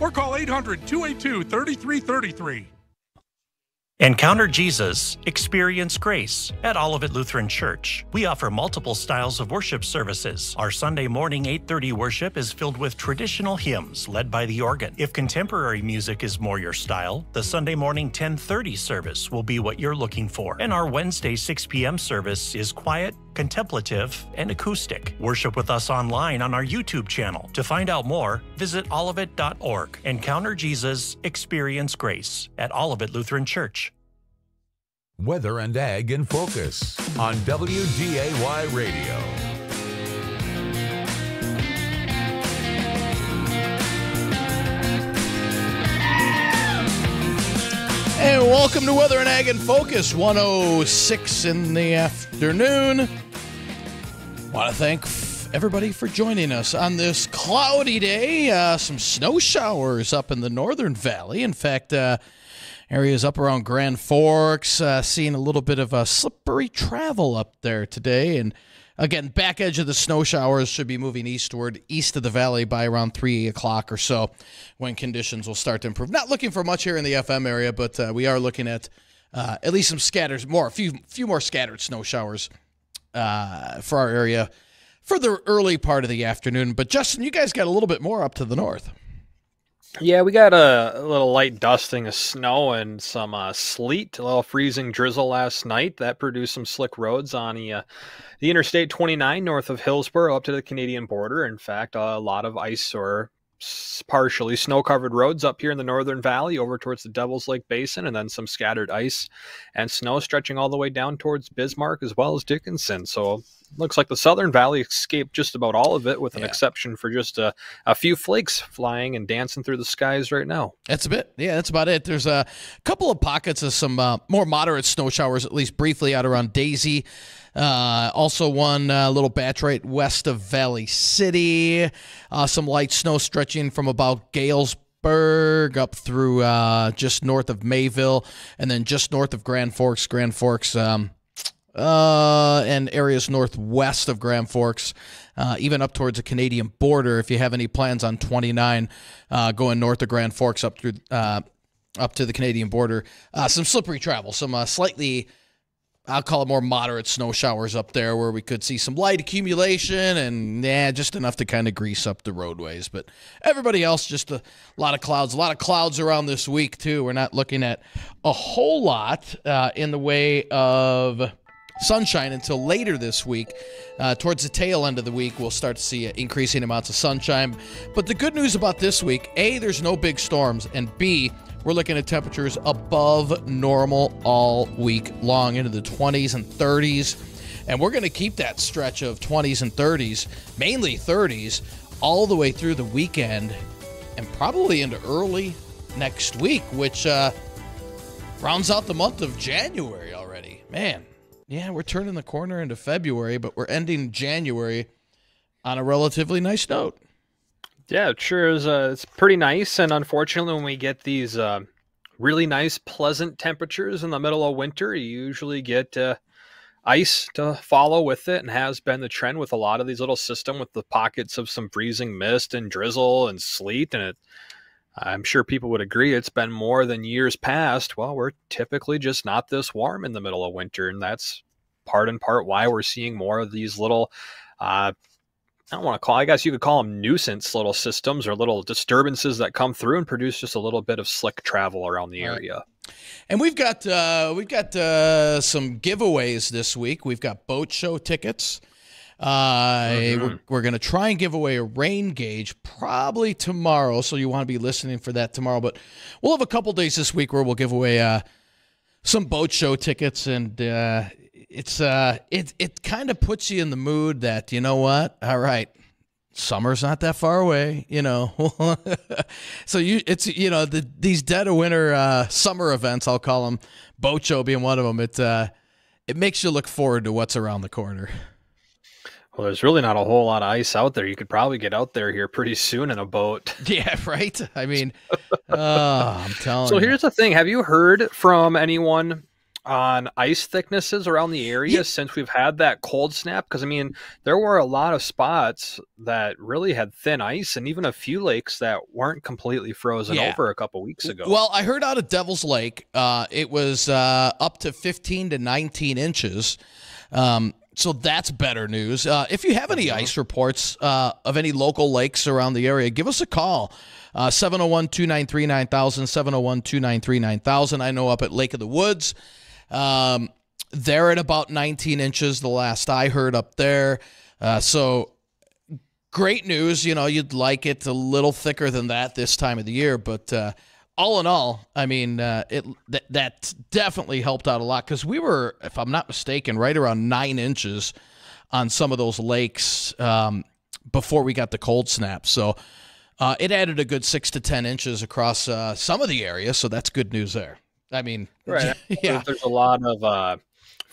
or call 800 282 3333. Encounter Jesus, experience grace at Olivet Lutheran Church. We offer multiple styles of worship services. Our Sunday morning 8:30 worship is filled with traditional hymns led by the organ. If contemporary music is more your style, the Sunday morning 10:30 service will be what you're looking for. And our Wednesday 6 p.m. service is quiet, contemplative, and acoustic. Worship with us online on our YouTube channel. To find out more, visit olivet.org. Encounter Jesus, experience grace at Olivet Lutheran Church. Weather and Ag in Focus on WDAY Radio. And welcome to Weather and Ag in Focus 106 in the afternoon. Want to thank everybody for joining us on this cloudy day. Uh, some snow showers up in the northern valley. In fact, uh, areas up around Grand Forks, uh, seeing a little bit of a slippery travel up there today. And again, back edge of the snow showers should be moving eastward, east of the valley by around 3 o'clock or so when conditions will start to improve. Not looking for much here in the FM area, but uh, we are looking at uh, at least some scatters, more, a few, few more scattered snow showers uh, for our area for the early part of the afternoon. But Justin, you guys got a little bit more up to the north. Yeah, we got a, a, little light dusting of snow and some uh, sleet, a little freezing drizzle last night. That produced some slick roads on the, uh, the Interstate 29 north of Hillsboro up to the Canadian border. In fact, a lot of ice or partially snow covered roads up here in the northern valley over towards the Devil's Lake Basin, and then some scattered ice and snow stretching all the way down towards Bismarck as well as Dickinson. So looks like the southern valley escaped just about all of it, with an yeah. exception for just a, a few flakes flying and dancing through the skies right now. That's a bit. Yeah, that's about it. There's a couple of pockets of some uh, more moderate snow showers, at least briefly, out around Daisy. Uh, also, one uh, little batch right west of Valley City. Uh, some light snow stretching from about Galesburg up through uh, just north of Mayville, and then just north of Grand Forks. Grand Forks. Um, uh, and areas northwest of Grand Forks, uh, even up towards the Canadian border. If you have any plans on 29 uh, going north of Grand Forks up through uh, up to the Canadian border, uh, some slippery travel, some slightly I'll call it more moderate snow showers up there where we could see some light accumulation and yeah, just enough to kind of grease up the roadways. But everybody else, just a lot of clouds. A lot of clouds around this week, too. We're not looking at a whole lot uh, in the way of sunshine until later this week. Uh, towards the tail end of the week, we'll start to see increasing amounts of sunshine. But the good news about this week A, there's no big storms, and B, we're looking at temperatures above normal all week long into the 20s and 30s. And we're going to keep that stretch of 20s and 30s, mainly 30s, all the way through the weekend and probably into early next week, which uh, rounds out the month of January already. Man, yeah, we're turning the corner into February, but we're ending January on a relatively nice note. Yeah, it sure is. Uh, it's pretty nice, and unfortunately, when we get these uh, really nice, pleasant temperatures in the middle of winter, you usually get uh, ice to follow with it, and has been the trend with a lot of these little system with the pockets of some freezing mist and drizzle and sleet, and it. I'm sure people would agree it's been more than years past. Well, we're typically just not this warm in the middle of winter, and that's part and part why we're seeing more of these little uh, I don't want to call, I guess you could call them nuisance little systems or little disturbances that come through and produce just a little bit of slick travel around the area. And we've got uh, we've got uh, some giveaways this week. We've got boat show tickets. Uh. We're, we're going to try and give away a rain gauge probably tomorrow, so you want to be listening for that tomorrow. But we'll have a couple days this week where we'll give away uh, some boat show tickets, and uh, it's uh it it kind of puts you in the mood that you know what all right summer's not that far away you know so you it's you know the these dead of winter uh summer events i'll call them boat show being one of them it uh it makes you look forward to what's around the corner well, there's really not a whole lot of ice out there. You could probably get out there here pretty soon in a boat. Yeah, right. I mean, uh, I'm telling. So you. here's the thing: Have you heard from anyone on ice thicknesses around the area Yeah. since we've had that cold snap? Because I mean, there were a lot of spots that really had thin ice, and even a few lakes that weren't completely frozen Yeah. over a couple weeks ago. Well, I heard out of Devil's Lake, uh, it was uh, up to 15 to 19 inches. Um, so that's better news. Uh, if you have any ice reports uh, of any local lakes around the area, give us a call. Uh, 701 293 9000, 701 293 9000. I know up at Lake of the Woods, um, they're at about 19 inches, the last I heard up there. Uh, so great news. You know, you'd like it a little thicker than that this time of the year, but uh, all in all, I mean, uh, it that, that definitely helped out a lot because we were, if I'm not mistaken, right around nine inches on some of those lakes um, before we got the cold snap. So uh, it added a good six to ten inches across uh, some of the area. So that's good news there. I mean, Right. yeah, There's a lot of uh,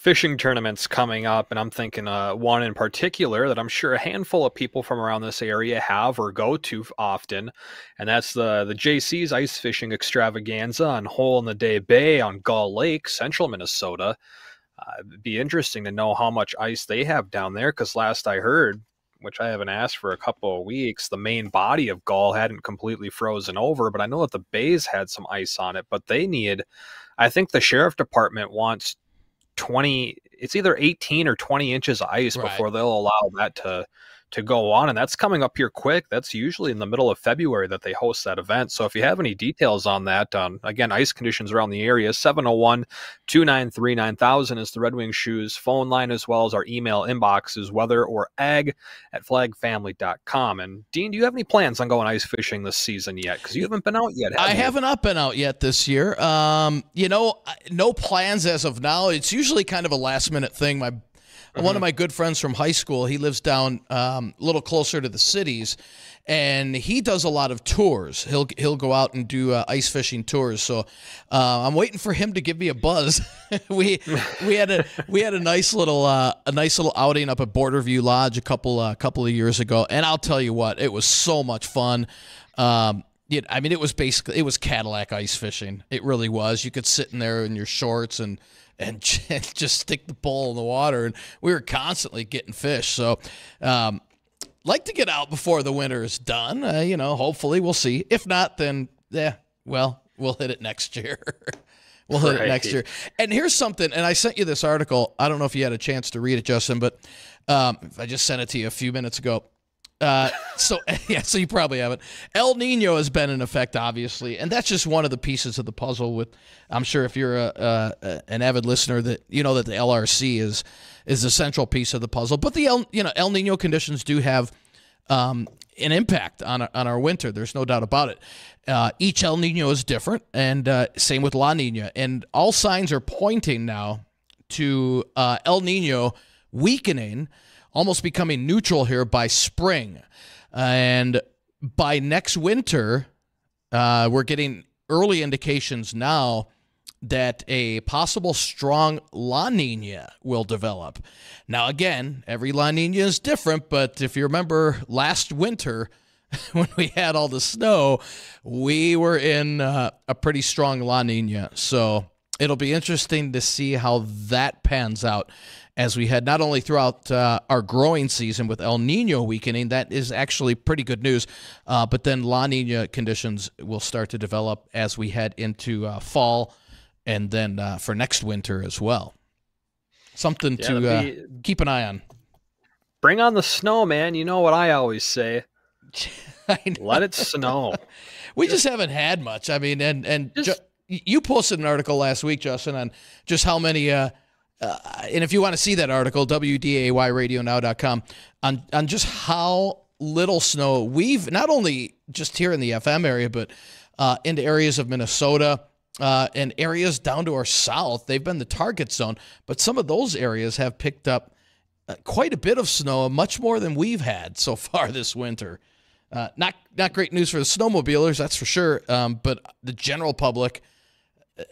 fishing tournaments coming up, and I'm thinking uh, one in particular that I'm sure a handful of people from around this area have or go to often, and that's the the Jaycees Ice Fishing Extravaganza on Hole in the Day Bay on Gull Lake, central Minnesota. Uh, it'd be interesting to know how much ice they have down there, because last I heard, which I haven't asked for a couple of weeks, the main body of Gull hadn't completely frozen over, but I know that the bays had some ice on it, but they need. I think the sheriff department wants 20 it's either 18 or 20 inches of ice Right. before they'll allow that to to go on and that's coming up here quick that's usually in the middle of february that they host that event so if you have any details on that on again ice conditions around the area 701-293-9000 is the red wing shoes phone line as well as our email inbox is weather or ag at flagfamily.com and dean do you have any plans on going ice fishing this season yet because you haven't been out yet have I you? have not been out yet this year. Um, you know, no plans as of now. It's usually kind of a last minute thing. My one of my good friends from high school, he lives down um, a little closer to the cities, and he does a lot of tours. He'll he'll go out and do uh, ice fishing tours. So uh, I'm waiting for him to give me a buzz. we we had a we had a nice little uh, a nice little outing up at Borderview Lodge a couple uh, couple of years ago, and I'll tell you what, it was so much fun. Um, it, I mean, it was basically it was Cadillac ice fishing. It really was. You could sit in there in your shorts and and just stick the pole in the water, and we were constantly getting fish. So, um, like to get out before the winter is done. Uh, you know, hopefully we'll see. If not, then yeah, well, we'll hit it next year. we'll hit it next year. And here's something. And I sent you this article. I don't know if you had a chance to read it, Justin, but um, I just sent it to you a few minutes ago. Uh, so yeah, so you probably haven't. El Nino has been in effect, obviously, and that's just one of the pieces of the puzzle. With I'm sure if you're a, a, an avid listener, that you know that the LRC is is a central piece of the puzzle. But the El you know El Nino conditions do have um, an impact on our, on our winter. There's no doubt about it. Uh, each El Nino is different, and uh, same with La Nina. And all signs are pointing now to uh, El Nino weakening, almost becoming neutral here by spring. And by next winter, uh, we're getting early indications now that a possible strong La Nina will develop. Now, again, every La Nina is different, but if you remember last winter, when we had all the snow, we were in uh, a pretty strong La Nina. So it'll be interesting to see how that pans out as we head not only throughout uh, our growing season with El Nino weakening, that is actually pretty good news, uh, but then La Nina conditions will start to develop as we head into uh, fall and then uh, for next winter as well. Something Yeah, to that'd uh, be- keep an eye on. bring on the snow man you know what i always say I let it snow We just haven't had much. I mean, and and Just- Ju- you posted an article last week, Justin, on just how many. Uh, uh, and if you want to see that article, wdayradionow.com on on just how little snow we've not only just here in the FM area, but uh, into areas of Minnesota. Uh, and areas down to our south, they've been the target zone, but some of those areas have picked up uh, quite a bit of snow, much more than we've had so far this winter. Uh, not not great news for the snowmobilers, that's for sure. Um, but the general public,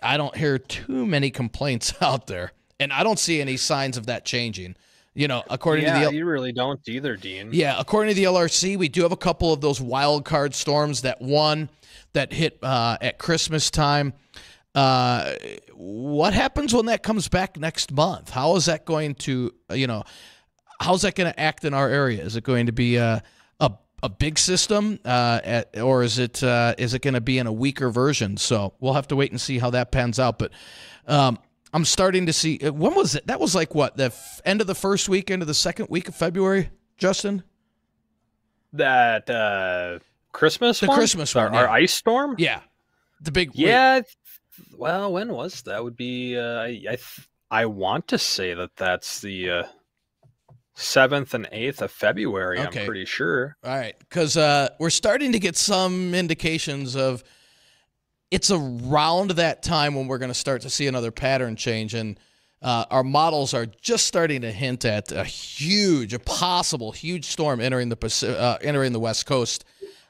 I don't hear too many complaints out there, and I don't see any signs of that changing. You know, according yeah to the you really don't either dean yeah, according to the LRC, we do have a couple of those wild card storms. That one that hit uh, at Christmas time Uh, what happens when that comes back next month? How is that going to, you know, how's that going to act in our area? Is it going to be a a, a big system, uh, at, or is it uh, is it going to be in a weaker version? So we'll have to wait and see how that pans out. But um, I'm starting to see. When was it? That was like what the f- end of the first week, end of the second week of February, Justin. That uh, Christmas, The one? Christmas our, one, our yeah. ice storm. Yeah, the big Yeah. Well, when was that? Would be uh, I I, th- I want to say that that's the uh, seventh and eighth of February. Okay. I'm pretty sure. All right, because uh, we're starting to get some indications of it's around that time when we're going to start to see another pattern change, and uh, our models are just starting to hint at a huge, a possible huge storm entering the Pacific, uh, entering the West Coast.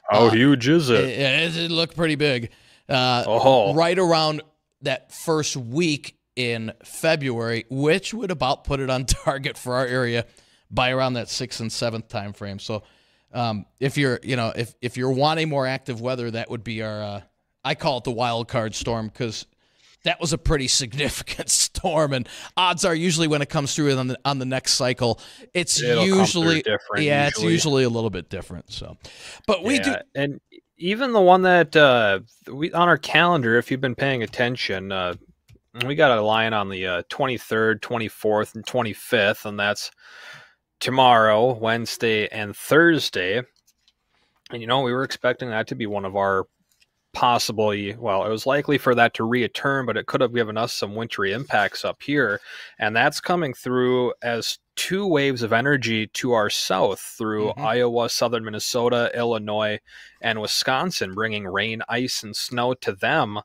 How Uh, huge is It, it? it, looked pretty big. Uh, Oh. right around that first week in February, which would about put it on target for our area by around that sixth and seventh time frame. So, um, if you're, you know, if if you're wanting more active weather, that would be our. I call it the wild card storm because that was a pretty significant storm, and odds are usually when it comes through on the on the next cycle, it's It'll usually different, yeah, it's usually. usually a little bit different. So, but we do and even the one that uh, we on our calendar, if you've been paying attention, uh, we got a line on the uh, 23rd, 24th, and 25th, and that's tomorrow, Wednesday, and Thursday. And you know, we were expecting that to be one of our possibly well it was likely for that to return but it could have given us some wintry impacts up here and that's coming through as two waves of energy to our south through Mhm. iowa southern minnesota illinois and wisconsin bringing rain ice and snow to them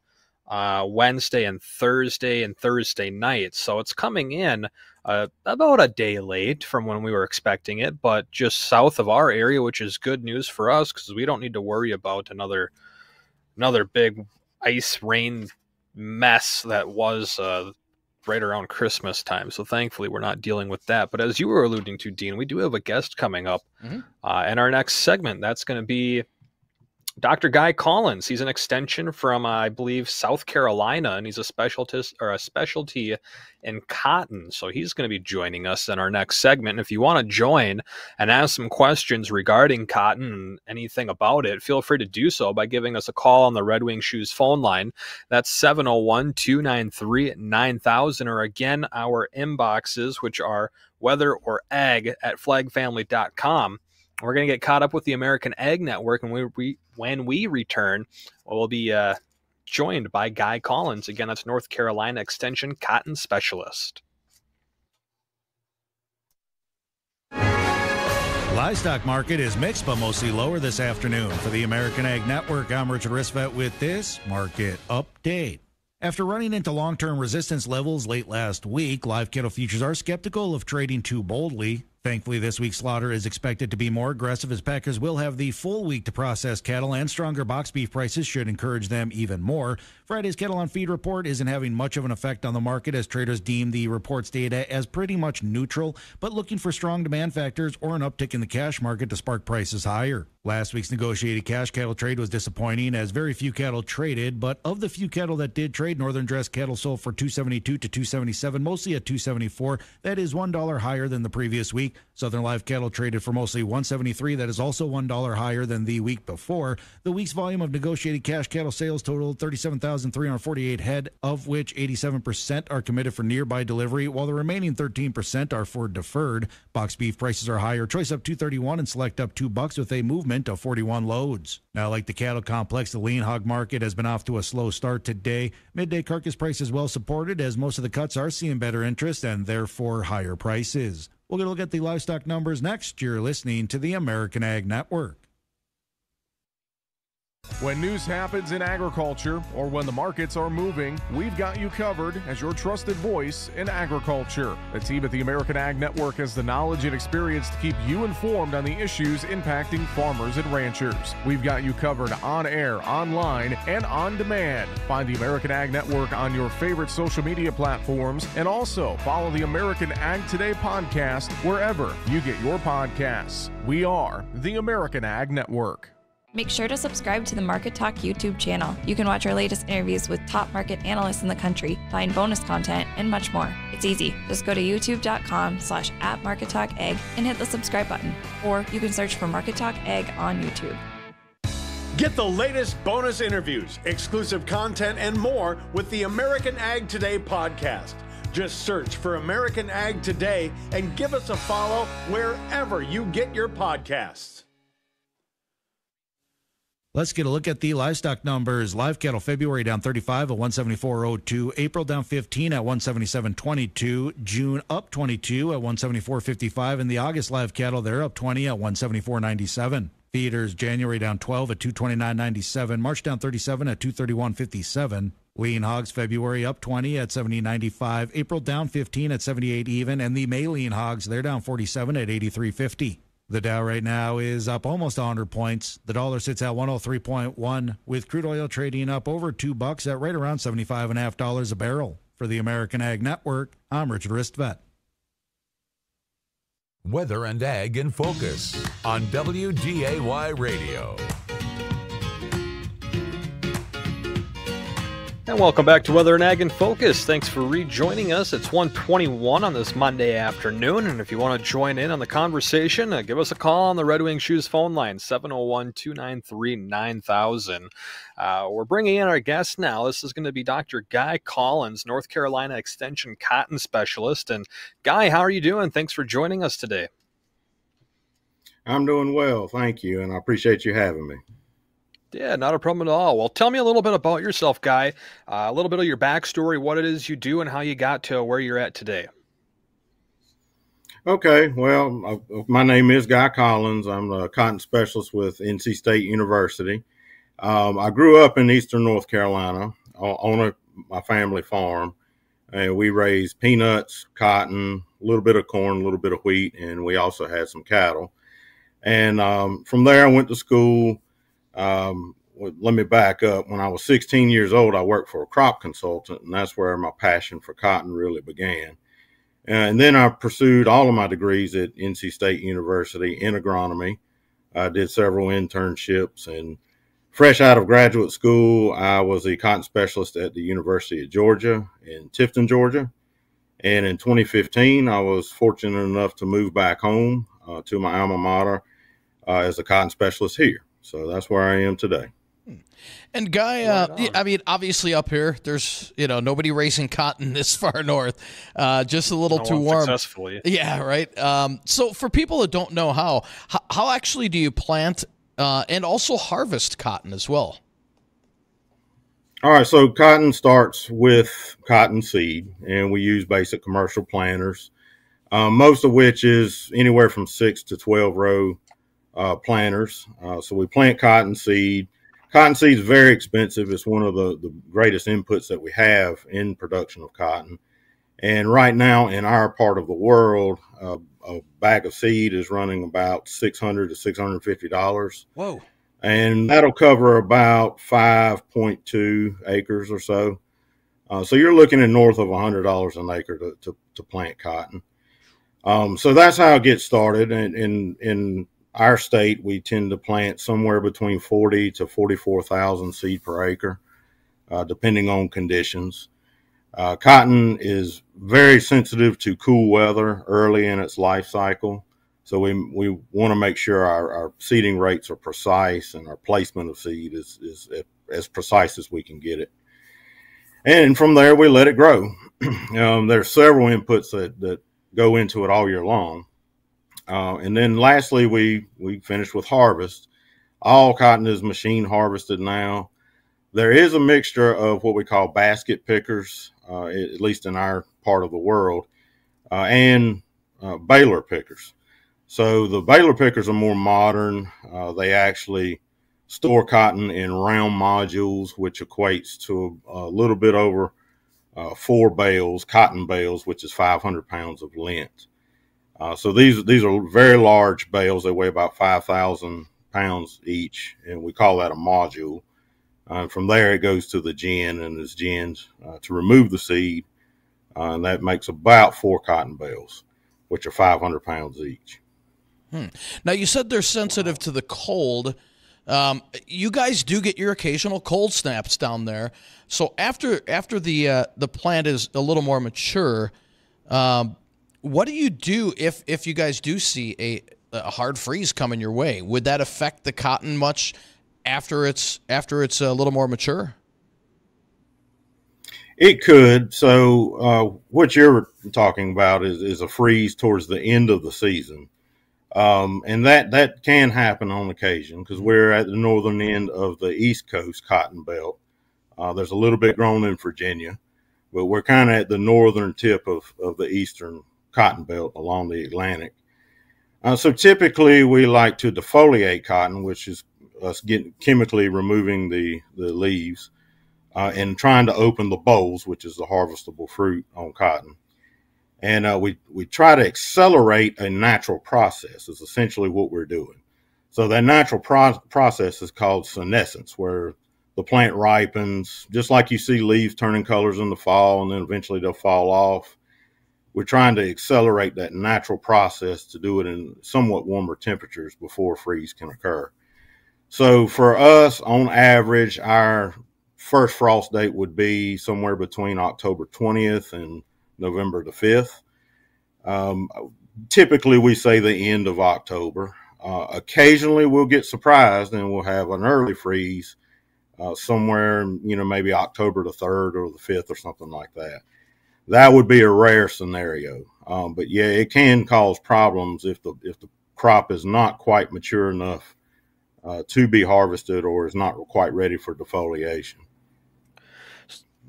uh, wednesday and thursday and thursday night so it's coming in uh, about a day late from when we were expecting it but just south of our area which is good news for us because we don't need to worry about another another big ice rain mess that was uh, right around Christmas time. So thankfully, we're not dealing with that. But as you were alluding to, Dean, we do have a guest coming up Mhm. uh, in our next segment. That's going to be Dr. Guy Collins. He's an extension from, uh, I believe, South Carolina, and he's a specialist or a specialty in cotton. So he's going to be joining us in our next segment. And if you want to join and ask some questions regarding cotton and anything about it, feel free to do so by giving us a call on the Red Wing Shoes phone line. That's 701 293 9000, or again, our inboxes, which are weather or ag at flagfamily.com. We're going to get caught up with the American Ag Network, and we, we when we return, we'll be uh, joined by Guy Collins. Again, that's North Carolina Extension Cotton Specialist. Livestock market is mixed but mostly lower this afternoon. For the American Ag Network, I'm Richard Ristvet with this market update. After running into long term resistance levels late last week, live cattle futures are skeptical of trading too boldly. Thankfully, this week's slaughter is expected to be more aggressive as packers will have the full week to process cattle, and stronger box beef prices should encourage them even more. Friday's cattle on feed report isn't having much of an effect on the market as traders deem the report's data as pretty much neutral, but looking for strong demand factors or an uptick in the cash market to spark prices higher. Last week's negotiated cash cattle trade was disappointing as very few cattle traded, but of the few cattle that did trade, northern dress cattle sold for 272 to 277, mostly at 274. That is $1 higher than the previous week. Southern live cattle traded for mostly 173. That is also $1 higher than the week before. The week's volume of negotiated cash cattle sales totaled 37,348 head, of which 87% are committed for nearby delivery, while the remaining 13% are for deferred. Box beef prices are higher. Choice up 231 and select up 2 bucks with a movement of 41 loads. Now, like the cattle complex, the lean hog market has been off to a slow start today. Midday carcass price is well supported as most of the cuts are seeing better interest and therefore higher prices. We'll get a look at the livestock numbers next. You're listening to the American Ag Network. When news happens in agriculture or when the markets are moving, we've got you covered as your trusted voice in agriculture. The team at the American Ag Network has the knowledge and experience to keep you informed on the issues impacting farmers and ranchers. We've got you covered on air, online, and on demand. Find the American Ag Network on your favorite social media platforms and also follow the American Ag Today podcast wherever you get your podcasts. We are the American Ag Network. Make sure to subscribe to the Market Talk YouTube channel. You can watch our latest interviews with top market analysts in the country, find bonus content, and much more. It's easy. Just go to youtube.com slash at Market Talk Ag and hit the subscribe button. Or you can search for Market Talk Ag on YouTube. Get the latest bonus interviews, exclusive content, and more with the American Ag Today podcast. Just search for American Ag Today and give us a follow wherever you get your podcasts. Let's get a look at the livestock numbers. Live cattle February down 35 at 174.02. April down 15 at 177.22. June up 22 at 174.55. And the August live cattle, they're up 20 at 174.97. Feeders January down 12 at 229.97. March down 37 at 231.57. Lean hogs February up 20 at 70.95. April down 15 at 78 even. And the May lean hogs, they're down 47 at 83.50. The Dow right now is up almost 100 points. The dollar sits at 103.1 with crude oil trading up over 2 bucks at right around $75.5 a barrel. For the American Ag Network, I'm Richard Ristvet. Weather and Ag in Focus on WDAY Radio. And welcome back to Weather and Ag in Focus. Thanks for rejoining us. It's 121 on this Monday afternoon. And if you want to join in on the conversation, uh, give us a call on the Red Wing Shoes phone line, 701 293 9000. Uh, we're bringing in our guest now. This is going to be Dr. Guy Collins, North Carolina Extension Cotton Specialist. And Guy, how are you doing? Thanks for joining us today. I'm doing well. Thank you. And I appreciate you having me. Yeah, not a problem at all. Well, tell me a little bit about yourself, Guy. Uh, a little bit of your backstory, what it is you do, and how you got to where you're at today. Okay, well, uh, my name is Guy Collins. I'm a cotton specialist with NC State University. Um, I grew up in eastern North Carolina on a, my family farm, and we raised peanuts, cotton, a little bit of corn, a little bit of wheat, and we also had some cattle. And um, from there, I went to school um, let me back up. When I was 16 years old, I worked for a crop consultant, and that's where my passion for cotton really began. And then I pursued all of my degrees at NC State University in agronomy. I did several internships, and fresh out of graduate school, I was a cotton specialist at the University of Georgia in Tifton, Georgia. And in 2015, I was fortunate enough to move back home uh, to my alma mater uh, as a cotton specialist here. So that's where I am today. And Guy, uh, I mean, obviously up here, there's you know nobody raising cotton this far north, uh, just a little no too warm. Successfully, yeah, right. Um, so for people that don't know how, how, how actually do you plant uh, and also harvest cotton as well? All right, so cotton starts with cotton seed, and we use basic commercial planters, um, most of which is anywhere from six to twelve row uh, planters. Uh, so we plant cotton seed. Cotton seed is very expensive. It's one of the, the greatest inputs that we have in production of cotton. And right now, in our part of the world, uh, a bag of seed is running about six hundred to six hundred fifty dollars. Whoa! And that'll cover about five point two acres or so. Uh, so you're looking at north of hundred dollars an acre to, to, to plant cotton. Um, so that's how it gets started. And in in our state, we tend to plant somewhere between 40 to 44,000 seed per acre, uh, depending on conditions. Uh, cotton is very sensitive to cool weather early in its life cycle. So we, we want to make sure our, our seeding rates are precise and our placement of seed is, is as precise as we can get it. And from there, we let it grow. um, there are several inputs that, that go into it all year long. Uh, and then lastly, we, we finished with harvest. All cotton is machine harvested now. There is a mixture of what we call basket pickers, uh, at least in our part of the world, uh, and uh, baler pickers. So the baler pickers are more modern. Uh, they actually store cotton in round modules, which equates to a, a little bit over uh, four bales, cotton bales, which is 500 pounds of length. Uh, so these these are very large bales. They weigh about five thousand pounds each, and we call that a module. Uh, from there, it goes to the gin, and it's gins uh, to remove the seed, uh, and that makes about four cotton bales, which are 500 pounds each. Hmm. Now, you said they're sensitive to the cold. Um, you guys do get your occasional cold snaps down there. So after after the uh, the plant is a little more mature, um, what do you do if if you guys do see a, a hard freeze coming your way? Would that affect the cotton much after it's after it's a little more mature? It could. So uh, what you're talking about is, is a freeze towards the end of the season. Um, and that, that can happen on occasion because we're at the northern end of the East Coast cotton belt. Uh, there's a little bit grown in Virginia, but we're kind of at the northern tip of, of the eastern cotton belt along the Atlantic. Uh, so typically we like to defoliate cotton, which is us getting chemically removing the, the leaves uh, and trying to open the bolls, which is the harvestable fruit on cotton. And uh, we, we try to accelerate a natural process is essentially what we're doing. So that natural pro- process is called senescence, where the plant ripens, just like you see leaves turning colors in the fall and then eventually they'll fall off. We're trying to accelerate that natural process to do it in somewhat warmer temperatures before freeze can occur. So for us, on average, our first frost date would be somewhere between October 20th and November the 5th. Um, typically, we say the end of October. Uh, occasionally, we'll get surprised and we'll have an early freeze uh, somewhere, you know, maybe October the 3rd or the 5th or something like that. That would be a rare scenario. Um, but yeah, it can cause problems if the if the crop is not quite mature enough uh, to be harvested or is not quite ready for defoliation.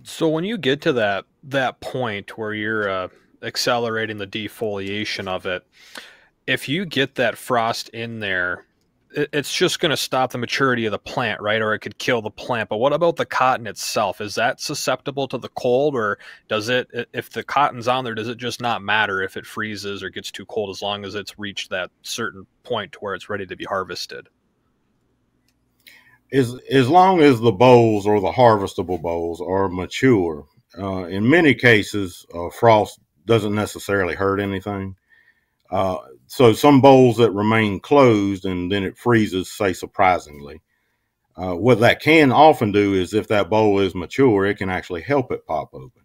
So when you get to that that point where you're uh, accelerating the defoliation of it, if you get that frost in there, it's just going to stop the maturity of the plant, right? Or it could kill the plant. But what about the cotton itself? Is that susceptible to the cold, or does it? If the cotton's on there, does it just not matter if it freezes or gets too cold as long as it's reached that certain point to where it's ready to be harvested? as as long as the bolls or the harvestable bolls are mature, uh, in many cases, uh, frost doesn't necessarily hurt anything. Uh, so some bolls that remain closed and then it freezes, say surprisingly. Uh, what that can often do is if that boll is mature, it can actually help it pop open.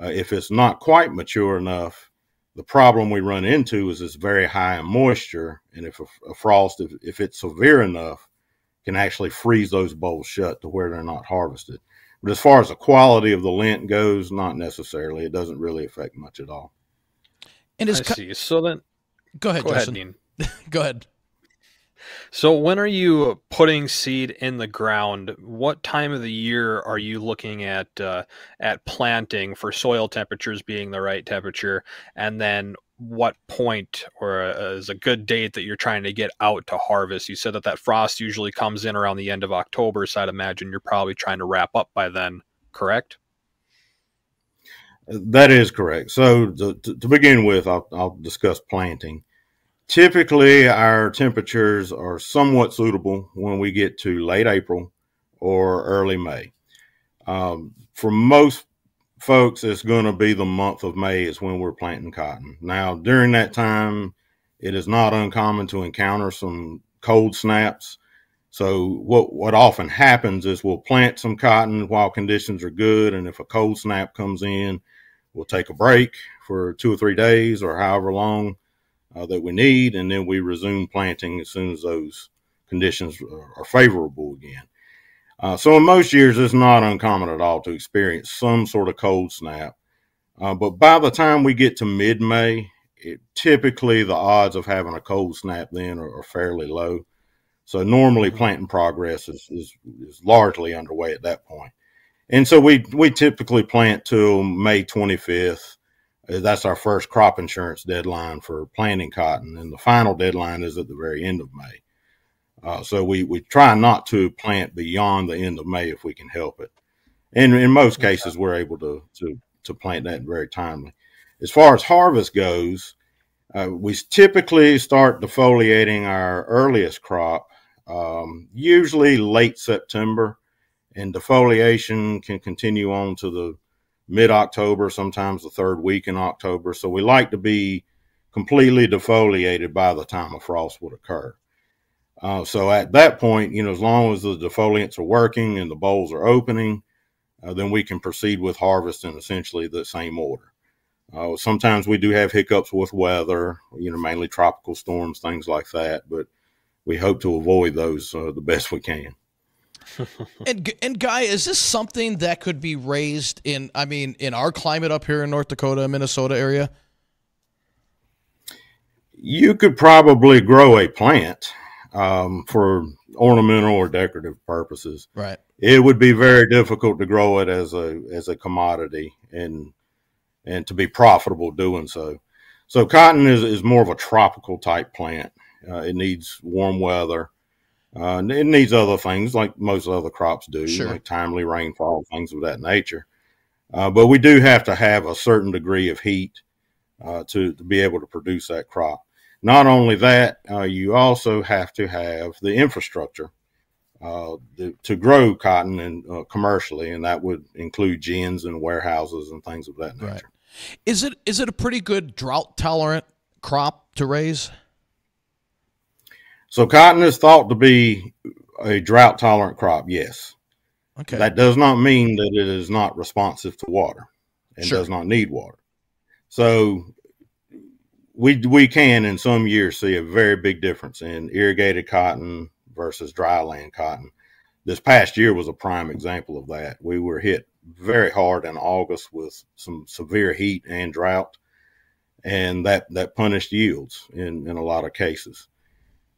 Uh, if it's not quite mature enough, the problem we run into is it's very high in moisture, and if a, a frost, if, if it's severe enough, can actually freeze those bolls shut to where they're not harvested. But as far as the quality of the lint goes, not necessarily. It doesn't really affect much at all. And is I see. So then, go ahead, go Justin. ahead, Dean. go ahead. So when are you putting seed in the ground? What time of the year are you looking at uh, at planting for soil temperatures being the right temperature? And then what point or uh, is a good date that you're trying to get out to harvest? You said that that frost usually comes in around the end of October, so I'd imagine you're probably trying to wrap up by then, correct? That is correct. So to, to begin with, I'll, I'll, discuss planting. Typically, our temperatures are somewhat suitable when we get to late April or early May. Um, for most folks, it's going to be the month of May is when we're planting cotton. Now, during that time, it is not uncommon to encounter some cold snaps. So what what often happens is we'll plant some cotton while conditions are good, and if a cold snap comes in, we'll take a break for two or three days or however long uh, that we need, and then we resume planting as soon as those conditions are favorable again. Uh, so in most years, it's not uncommon at all to experience some sort of cold snap. Uh, but by the time we get to mid-May, typically the odds of having a cold snap then are, are fairly low. So normally mm-hmm. planting progress is, is, is largely underway at that point. And so we, we typically plant till May 25th. Uh, that's our first crop insurance deadline for planting cotton. And the final deadline is at the very end of May. Uh, so we, we try not to plant beyond the end of May if we can help it. And in most cases, we're able to, to, to plant that very timely. As far as harvest goes, uh, we typically start defoliating our earliest crop, um, usually late September, and defoliation can continue on to the mid October, sometimes the third week in October. So we like to be completely defoliated by the time a frost would occur. Uh, so at that point, you know, as long as the defoliants are working and the bolls are opening, uh, then we can proceed with harvest in essentially the same order. Uh, sometimes we do have hiccups with weather, you know, mainly tropical storms, things like that, but we hope to avoid those uh, the best we can. And and guy, is this something that could be raised in? I mean, in our climate up here in North Dakota, Minnesota area. You could probably grow a plant um, for ornamental or decorative purposes. Right. It would be very difficult to grow it as a as a commodity and and to be profitable doing so. So cotton is, is more of a tropical type plant. Uh, it needs warm weather. Uh, it needs other things like most other crops do, Sure. like timely rainfall, things of that nature. Uh, but we do have to have a certain degree of heat uh, to, to be able to produce that crop. Not only that, uh, you also have to have the infrastructure uh, the, to grow cotton and uh, commercially, and that would include gins and warehouses and things of that nature. Right. Is it is it a pretty good drought tolerant crop to raise? So cotton is thought to be a drought tolerant crop. Yes. Okay. That does not mean that it is not responsive to water and Sure. does not need water. So we we can in some years see a very big difference in irrigated cotton versus dry land cotton. This past year was a prime example of that. We were hit very hard in August with some severe heat and drought, and that that punished yields in in a lot of cases.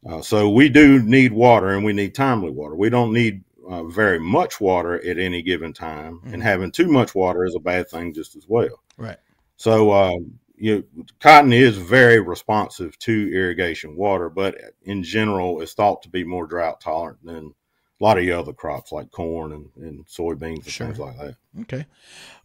Uh, so we do need water, and we need timely water. We don't need uh, very much water at any given time, and having too much water is a bad thing just as well. Right. So, um, you know, cotton is very responsive to irrigation water, but in general, it's thought to be more drought tolerant than a lot of the other crops like corn and, and soybeans and Sure. things like that. Okay.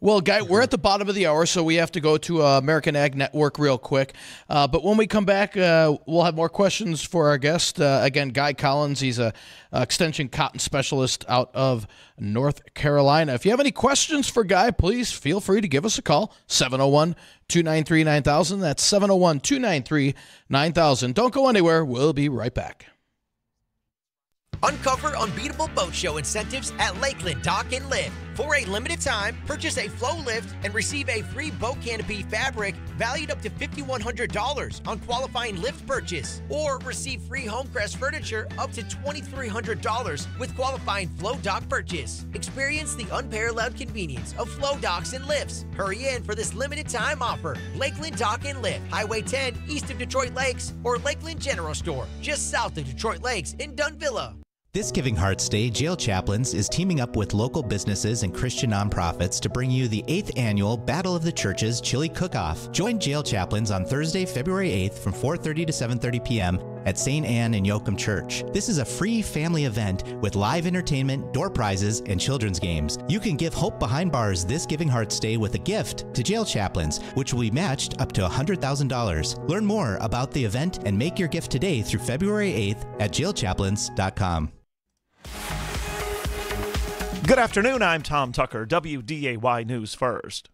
Well, Guy, we're at the bottom of the hour, so we have to go to uh, American Ag Network real quick. Uh, but when we come back, uh, we'll have more questions for our guest. Uh, again, Guy Collins. He's a, uh extension cotton specialist out of North Carolina. If you have any questions for Guy, please feel free to give us a call 701 293 9000. That's 701 293 9000. Don't go anywhere. We'll be right back. Uncover unbeatable boat show incentives at Lakeland Dock and Lift. For a limited time, purchase a flow lift and receive a free boat canopy fabric valued up to $5,100 on qualifying lift purchase. Or receive free Homecrest furniture up to $2,300 with qualifying flow dock purchase. Experience the unparalleled convenience of flow docks and lifts. Hurry in for this limited time offer. Lakeland Dock and Lift, Highway 10, east of Detroit Lakes, or Lakeland General Store, just south of Detroit Lakes in Dunvilla. This Giving Hearts Day, Jail Chaplains is teaming up with local businesses and Christian nonprofits to bring you the 8th annual Battle of the Churches Chili Cook-Off. Join Jail Chaplains on Thursday, February 8th from 4:30 to 7:30 p.m. at St. Anne and Joachim Church. This is a free family event with live entertainment, door prizes, and children's games. You can give hope behind bars this Giving Hearts Day with a gift to Jail Chaplains, which will be matched up to $100,000. Learn more about the event and make your gift today through February 8th at jailchaplains.com. Good afternoon. I'm Tom Tucker, WDAY News First.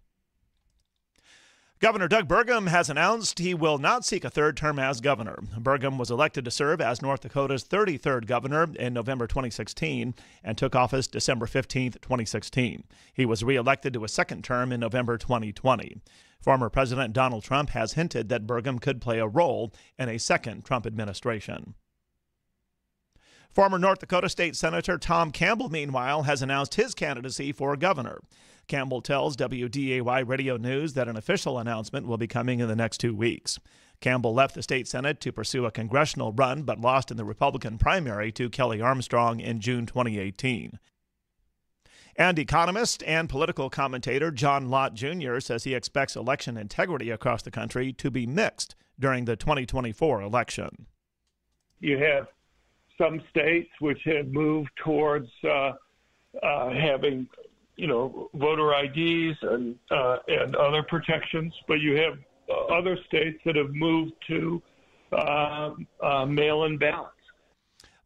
Governor Doug Burgum has announced he will not seek a third term as governor. Burgum was elected to serve as North Dakota's 33rd governor in November 2016 and took office December 15, 2016. He was reelected to a second term in November 2020. Former President Donald Trump has hinted that Burgum could play a role in a second Trump administration. Former North Dakota State Senator Tom Campbell, meanwhile, has announced his candidacy for governor. Campbell tells WDAY Radio News that an official announcement will be coming in the next two weeks. Campbell left the state Senate to pursue a congressional run but lost in the Republican primary to Kelly Armstrong in June 2018. And economist and political commentator John Lott Jr. says he expects election integrity across the country to be mixed during the 2024 election. you have some states which have moved towards uh, uh, having, you know, voter IDs and uh, and other protections, but you have uh, other states that have moved to uh, uh, mail-in ballots.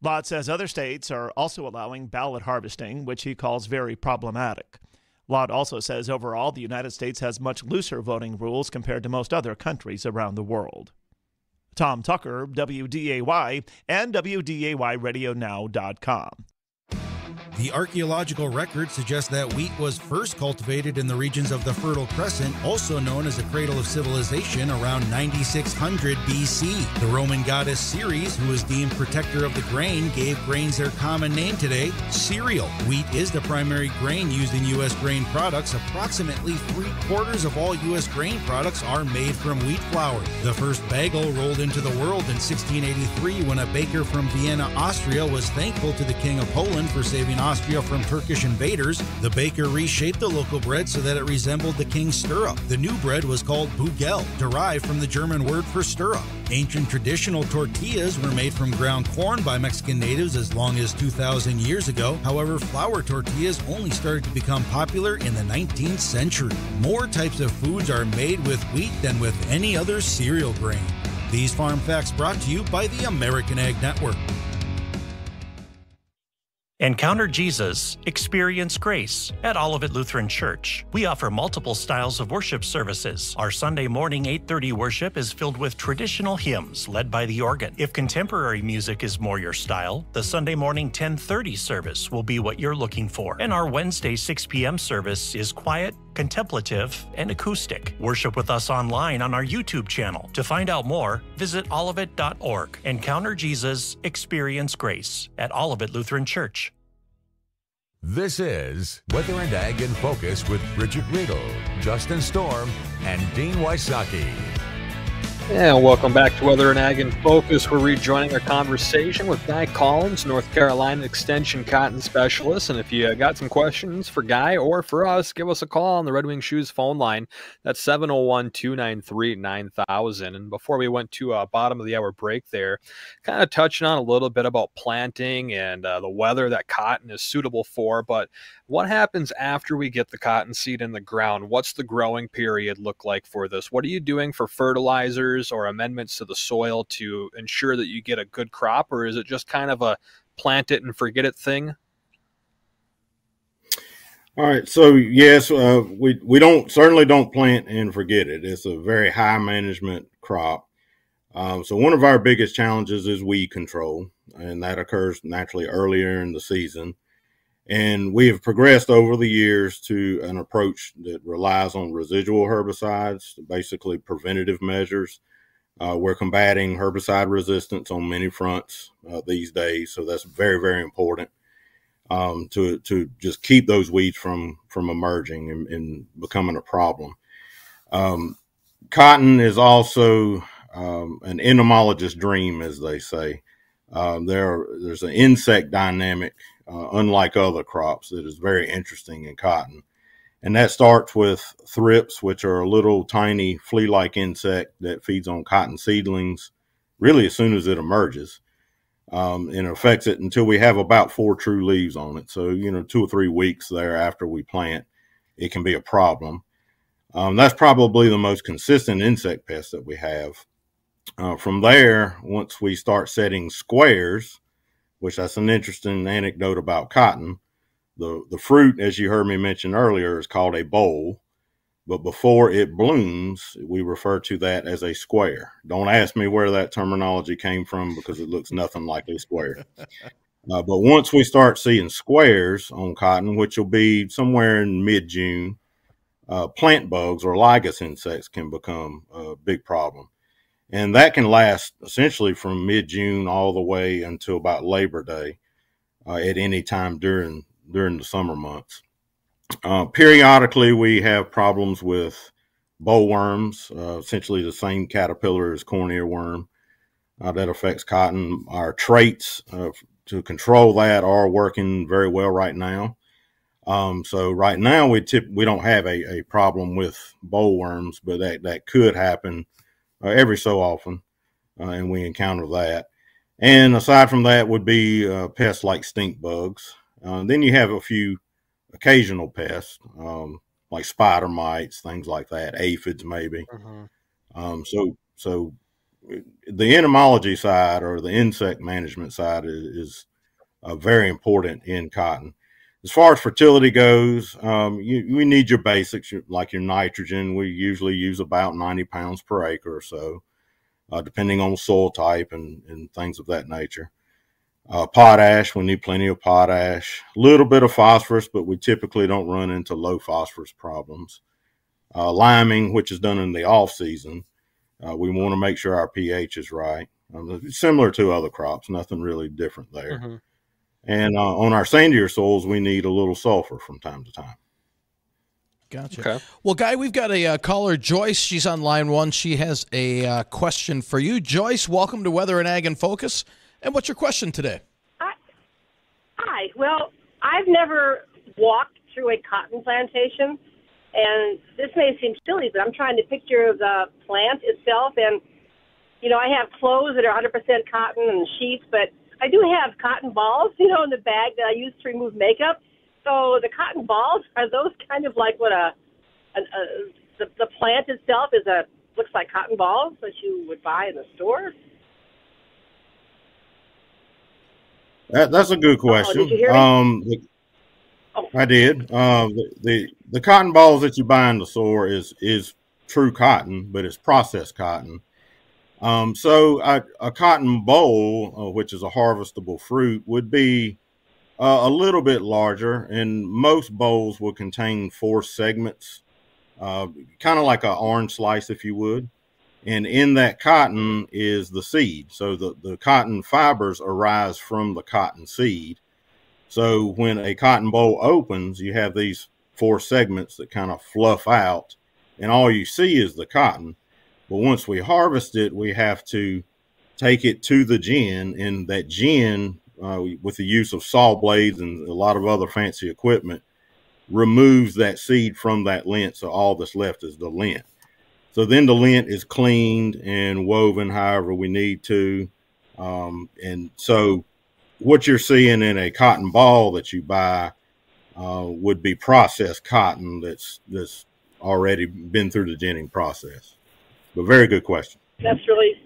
Lott says other states are also allowing ballot harvesting, which he calls very problematic. Lott also says overall the United States has much looser voting rules compared to most other countries around the world. Tom Tucker, WDAY, and WDAYRadioNow.com. The archaeological record suggests that wheat was first cultivated in the regions of the Fertile Crescent, also known as the cradle of civilization, around 9600 BC. The Roman goddess Ceres, who was deemed protector of the grain, gave grains their common name today, cereal. Wheat is the primary grain used in U.S. grain products. Approximately three quarters of all U.S. grain products are made from wheat flour. The first bagel rolled into the world in 1683 when a baker from Vienna, Austria, was thankful to the King of Poland for saving Austria from Turkish invaders, the baker reshaped the local bread so that it resembled the king's stirrup. The new bread was called bugel, derived from the German word for stirrup. Ancient traditional tortillas were made from ground corn by Mexican natives as long as 2,000 years ago. However, flour tortillas only started to become popular in the 19th century. More types of foods are made with wheat than with any other cereal grain. These farm facts brought to you by the American Ag Network. Encounter Jesus, experience grace at Olivet Lutheran Church. We offer multiple styles of worship services. Our Sunday morning 8:30 worship is filled with traditional hymns led by the organ. If contemporary music is more your style, the Sunday morning 10:30 service will be what you're looking for. And our Wednesday 6 p.m. service is quiet, contemplative, and acoustic. Worship with us online on our YouTube channel. To find out more, visit olivet.org. Encounter Jesus, experience grace at Olivet Lutheran Church. This is Weather and Ag in Focus with Bridgette Readel, Justin Storm, and Dean Wysocki. And welcome back to Weather and Ag in Focus. We're rejoining our conversation with Guy Collins, North Carolina Extension Cotton Specialist. And if you got some questions for Guy or for us, give us a call on the Red Wing Shoes phone line. That's 701 293 9000. And before we went to uh, bottom of the hour break there, kind of touching on a little bit about planting and uh, the weather that cotton is suitable for. But what happens after we get the cotton seed in the ground? What's the growing period look like for this? What are you doing for fertilizers or amendments to the soil to ensure that you get a good crop, or is it just kind of a plant it and forget it thing? All right, so yes, uh, we we don't certainly don't plant and forget it. It's a very high management crop. Um, so one of our biggest challenges is weed control, and that occurs naturally earlier in the season. And we have progressed over the years to an approach that relies on residual herbicides, basically preventative measures. Uh, we're combating herbicide resistance on many fronts uh, these days, so that's very, very important um, to to just keep those weeds from from emerging and, and becoming a problem. Um, cotton is also um, an entomologist's dream, as they say. Um, there, there's an insect dynamic uh, unlike other crops, that is very interesting in cotton. And that starts with thrips, which are a little tiny flea like insect that feeds on cotton seedlings really as soon as it emerges. Um, and affects it until we have about four true leaves on it. So, you know, two or three weeks there after we plant, it can be a problem. Um, that's probably the most consistent insect pest that we have. Uh, from there, once we start setting squares, which that's an interesting anecdote about cotton. The, the fruit, as you heard me mention earlier, is called a boll, but before it blooms, we refer to that as a square. Don't ask me where that terminology came from because it looks nothing like a square. Uh, but once we start seeing squares on cotton, which will be somewhere in mid June, uh, plant bugs or lygus insects can become a big problem and that can last essentially from mid June all the way until about Labor Day uh, at any time during during the summer months. Uh, periodically, we have problems with bollworms, uh, essentially the same caterpillar as corn earworm uh, that affects cotton. Our traits uh, to control that are working very well right now. Um, so right now we tip we don't have a, a problem with bollworms, but that, that could happen every so often, uh, and we encounter that. And aside from that, would be uh, pests like stink bugs. Uh, then you have a few occasional pests um, like spider mites, things like that, aphids maybe. Mm-hmm. Um, so so the entomology side or the insect management side is, is uh, very important in cotton. As far as fertility goes, um, you, we need your basics like your nitrogen. We usually use about 90 pounds per acre or so. uh, depending on soil type and, and things of that nature. Uh, potash, we need plenty of potash. A little bit of phosphorus, but we typically don't run into low phosphorus problems. Uh, liming, which is done in the off season, uh, we want to make sure our pH is right. Um, similar to other crops, nothing really different there. Mm-hmm. And uh, on our sandier soils, we need a little sulfur from time to time. Gotcha. Okay. Well, Guy, we've got a uh, caller, Joyce. She's on line one. She has a uh, question for you. Joyce, welcome to Weather and Ag in Focus. And what's your question today? Hi. Hi. Well, I've never walked through a cotton plantation, and this may seem silly, but I'm trying to picture the plant itself. And, you know, I have clothes that are 100% cotton and sheets, but I do have cotton balls, you know, in the bag that I use to remove makeup. So the cotton balls are those kind of like what a, a, a the, the plant itself is a looks like cotton balls that you would buy in the store. That, that's a good question. Oh, did you hear me? Um, the, oh. I did. Uh, the, the, the cotton balls that you buy in the store is is true cotton, but it's processed cotton. Um, so a, a cotton boll, uh, which is a harvestable fruit, would be uh, a little bit larger, and most bolls will contain four segments, uh, kind of like an orange slice, if you would. And in that cotton is the seed. So the, the cotton fibers arise from the cotton seed. So when a cotton boll opens, you have these four segments that kind of fluff out, and all you see is the cotton. But once we harvest it, we have to take it to the gin, and that gin uh, with the use of saw blades and a lot of other fancy equipment, removes that seed from that lint. So all that's left is the lint. So then the lint is cleaned and woven however we need to. Um, and so what you're seeing in a cotton ball that you buy uh, would be processed cotton that's that's already been through the ginning process. But very good question. That's really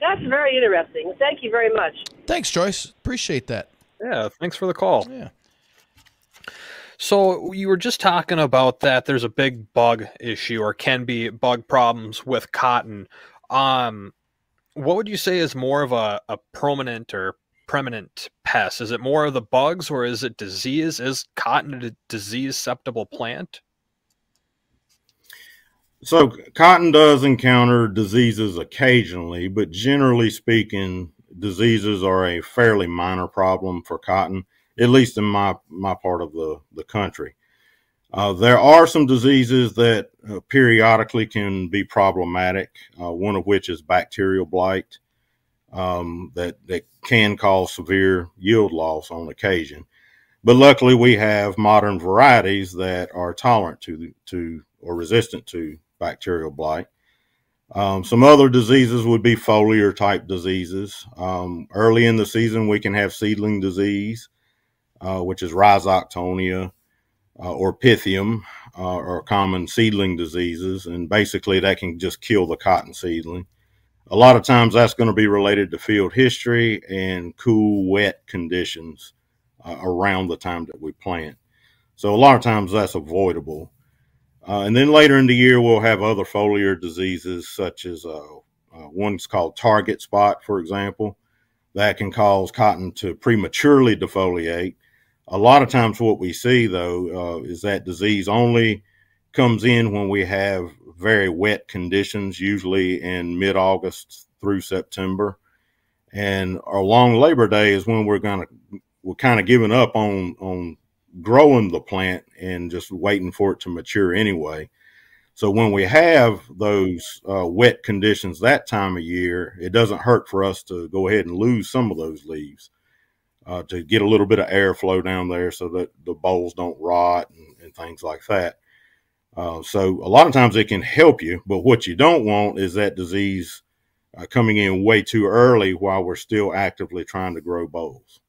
that's very interesting. Thank you very much. Thanks, Joyce. Appreciate that. Yeah, thanks for the call. Yeah. So you were just talking about that there's a big bug issue or can be bug problems with cotton. Um what would you say is more of a, a permanent or permanent pest? Is it more of the bugs or is it disease? Is cotton a disease susceptible plant? So cotton does encounter diseases occasionally, but generally speaking, diseases are a fairly minor problem for cotton, at least in my my part of the the country. Uh, there are some diseases that uh, periodically can be problematic. Uh, one of which is bacterial blight, um, that that can cause severe yield loss on occasion. But luckily, we have modern varieties that are tolerant to to or resistant to bacterial blight. Um, some other diseases would be foliar type diseases. Um, early in the season, we can have seedling disease, uh, which is rhizoctonia uh, or pythium, uh, or common seedling diseases. And basically, that can just kill the cotton seedling. A lot of times, that's going to be related to field history and cool, wet conditions uh, around the time that we plant. So, a lot of times, that's avoidable. Uh, and then later in the year, we'll have other foliar diseases, such as uh, uh, one's called target spot, for example, that can cause cotton to prematurely defoliate. A lot of times, what we see though uh, is that disease only comes in when we have very wet conditions, usually in mid August through September. And our long Labor Day is when we're going to, we're kind of giving up on, on growing the plant and just waiting for it to mature anyway. So when we have those uh, wet conditions that time of year, it doesn't hurt for us to go ahead and lose some of those leaves uh, to get a little bit of airflow down there so that the bolls don't rot and, and things like that. Uh, so a lot of times it can help you, but what you don't want is that disease uh, coming in way too early while we're still actively trying to grow bolls.